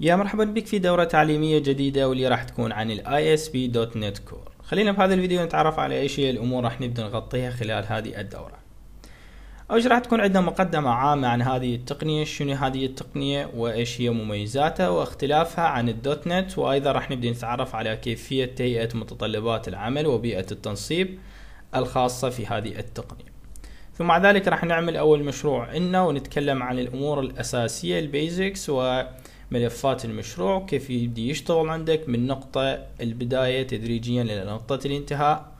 يا مرحبا بك في دورة تعليمية جديدة واللي راح تكون عن .NET Core خلينا بهذا الفيديو نتعرف على إيش هي الأمور راح نبدأ نغطيها خلال هذه الدورة. أول راح تكون عندنا مقدمة عامة عن هذه التقنية شنو هذه التقنية وإيش هي مميزاتها وإختلافها عن ال .NET وأيضا راح نبدأ نتعرف على كيفية تهيئة متطلبات العمل وبيئة التنصيب الخاصة في هذه التقنية. ثم مع ذلك راح نعمل أول مشروع لنا ونتكلم عن الأمور الأساسية ال basics و ملفات المشروع كيف يبدي يشتغل عندك من نقطة البداية تدريجيا إلى نقطة الانتهاء.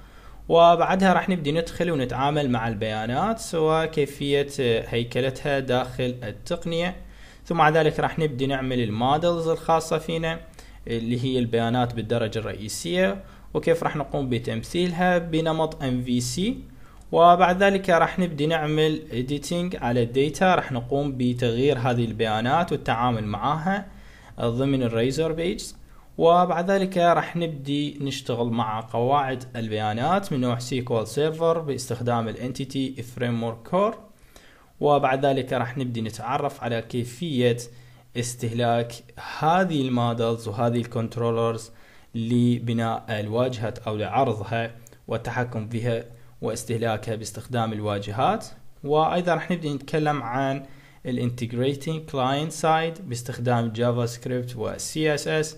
وبعدها راح نبدي ندخل ونتعامل مع البيانات سواء كيفية هيكلتها داخل التقنية. ثم مع ذلك راح نبدي نعمل ال models الخاصة فينا اللي هي البيانات بالدرجة الرئيسية. وكيف راح نقوم بتمثيلها؟ بنمط MVC وبعد ذلك راح نبدي نعمل editing على ال data راح نقوم بتغيير هذه البيانات والتعامل معها ضمن ال Razor Pages وبعد ذلك راح نبدي نشتغل مع قواعد البيانات من نوع SQL Server باستخدام ال Entity Framework Core. وبعد ذلك راح نبدي نتعرف على كيفية استهلاك هذه ال models وهذه ال controllers لبناء الواجهة أو لعرضها والتحكم فيها واستهلاكها باستخدام الواجهات. وأيضا راح نبدأ نتكلم عن ال integrating client side باستخدام JavaScript وال CSS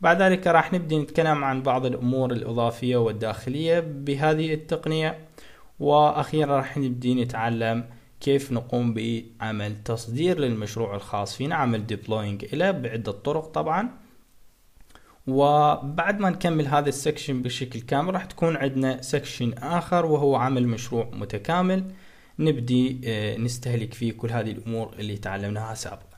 بعد ذلك راح نبدأ نتكلم عن بعض الأمور الإضافية والداخلية بهذه التقنية. وأخيرا راح نبدأ نتعلم كيف نقوم بعمل تصدير للمشروع الخاص فينا عمل deploying إلى بعدة طرق طبعا. وبعد ما نكمل هذا ال section بشكل كامل راح تكون عندنا section آخر وهو عمل مشروع متكامل. نبدي نستهلك فيه كل هذه الأمور اللي تعلمناها سابقا.